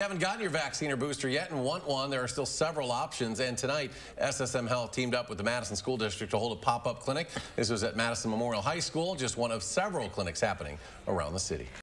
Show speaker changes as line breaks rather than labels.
you haven't gotten your vaccine or booster yet and want one, there are still several options. And tonight, SSM Health teamed up with the Madison School District to hold a pop-up clinic. This was at Madison Memorial High School, just one of several clinics happening around the city.